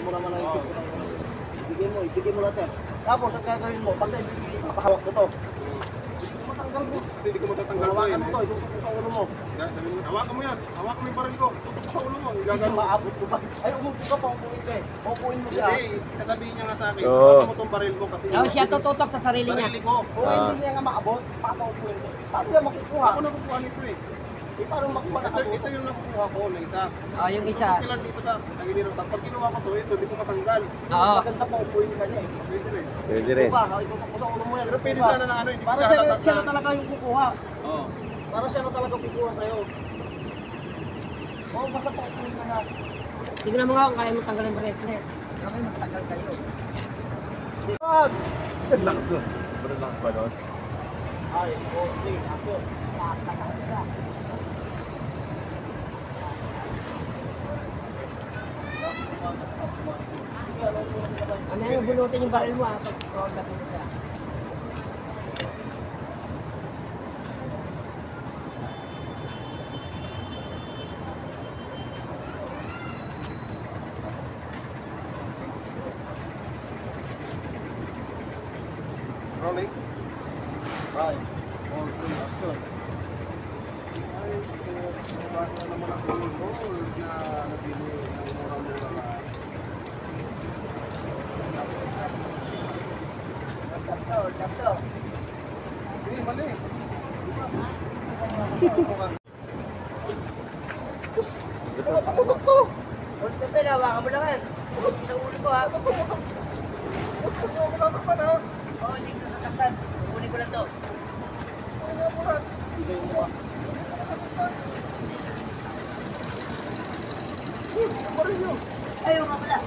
Alam mo naman ang oh. Ibigay mo, ibigay mo natin. Tapos, ang gagawin mo, pag naibigay, papahawak mo to. Matanggal mo. Kasi hindi ko matatanggal pa Hawakan yun. mo to, itutok mo sa ulo mo. eh. Mo, Hawakan mo yan. Hawakan mo yung baril ko. Tutok sa ulo mo. Hindi maabot mo ba? Ay, umupo ka pa, umupuin ka eh. Umupuin mo siya. Hindi, sasabihin niya nga sa akin. Hawakan mo tong baril ko kasi. Daw siya tututok sa sarili niya. Barili ko. Kung Ah. hindi niya nga maabot, papaupuin mo. Paano niya makukuha? Ako nakukuha nito eh. Paano makukuha na Ito, ito yung nakukuha ko na isa. Oh, yung isa. Kailan dito sa nanginiraw. Pag kinuha ko to, ito, hindi ko matanggal. Oo. Maganda pa upuin ka niya eh. Pwede rin. Pwede rin. Diba? Itutok mo sa ulo mo yan. Pero pwede sana na ano, hindi Para siya siya, na talaga yung kukuha. Oo. Para siya na talaga kukuha sa'yo. Oo, basta pa upuin ka na. Tignan mo nga kung kaya mo tanggalin yung bracelet. Okay, magtagal kayo. Diba? Berenang pa nun? Ay, okay, ako. Ano yung bunutin yung baril mo ah, pag order mo siya. Rolling. Ay, okay, action. Ay, eh, baka naman ako gold na nabili Hindi, mali. Huwag ka pala, hawakan mo lang yan. Sa ulo ko ha. Ako sasaktan ha. Oo, hindi ko nasasaktan. Kunin ko lang to. Mo ba? Yes, ako rin yun. Ayaw nga pala.